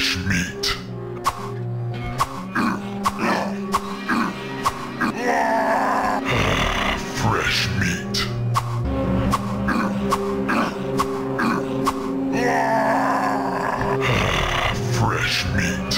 Fresh meat. Fresh meat. Fresh meat.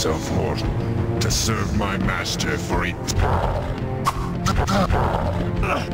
myself mortal to serve my master for eternity. Ugh!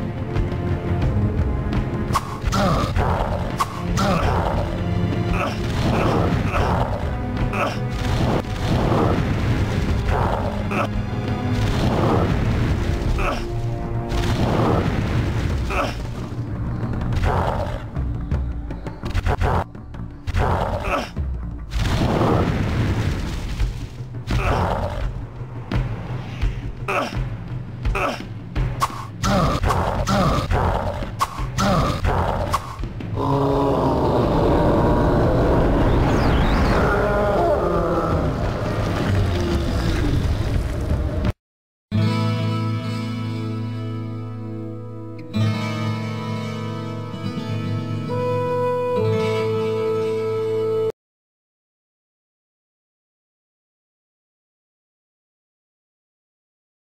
Ugh. Ugh.